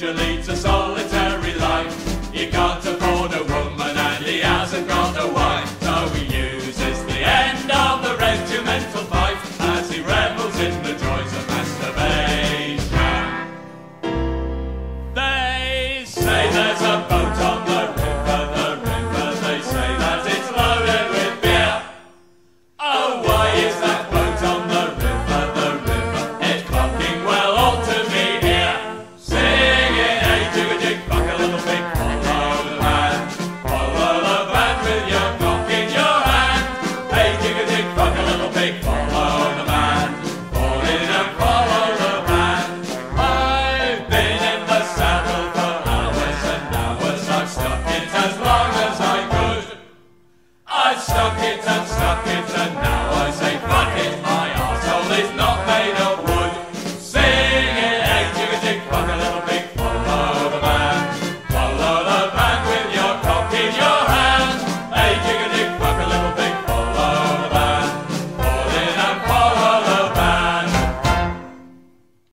sergeant major stuck it and stuck it and now I say fuck it, my arsehole is not made of